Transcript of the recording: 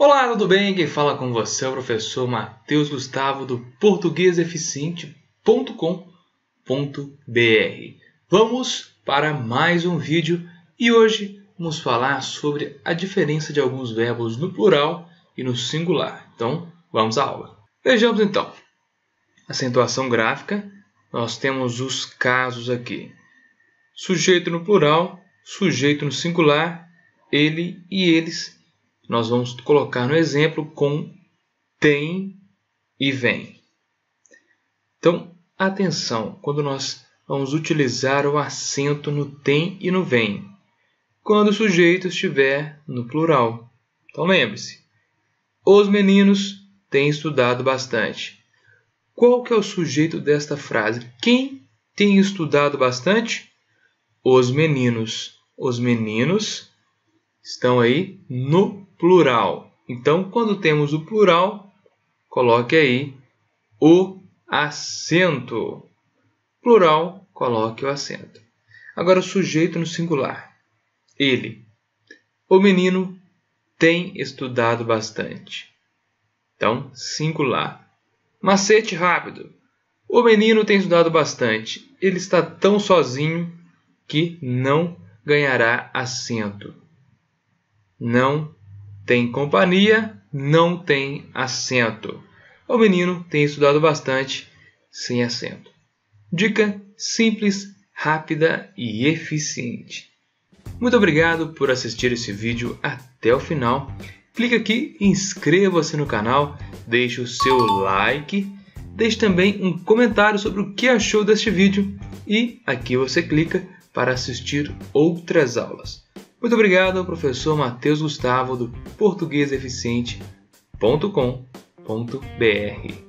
Olá, tudo bem? Quem fala com você é o professor Matheus Gustavo do portugueseficiente.com.br. Vamos para mais um vídeo e hoje vamos falar sobre a diferença de alguns verbos no plural e no singular. Então, vamos à aula. Vejamos então. Acentuação gráfica, nós temos os casos aqui. Sujeito no plural, sujeito no singular, ele e eles nós vamos colocar no exemplo com tem e vem. Então, atenção, quando nós vamos utilizar o acento no tem e no vem, quando o sujeito estiver no plural. Então, lembre-se, os meninos têm estudado bastante. Qual que é o sujeito desta frase? Quem tem estudado bastante? Os meninos. Os meninos estão aí no plural. Então, quando temos o plural, coloque aí o acento. Plural, coloque o acento. Agora, o sujeito no singular. Ele. O menino tem estudado bastante. Então, singular. Macete rápido. O menino tem estudado bastante. Ele está tão sozinho que não ganhará assento. Não tem companhia, não tem acento. O menino tem estudado bastante sem acento. Dica simples, rápida e eficiente. Muito obrigado por assistir esse vídeo até o final. Clique aqui, inscreva-se no canal, deixe o seu like, deixe também um comentário sobre o que achou deste vídeo e aqui você clica para assistir outras aulas. Muito obrigado ao professor Matheus Gustavo do portugueseficiente.com.br.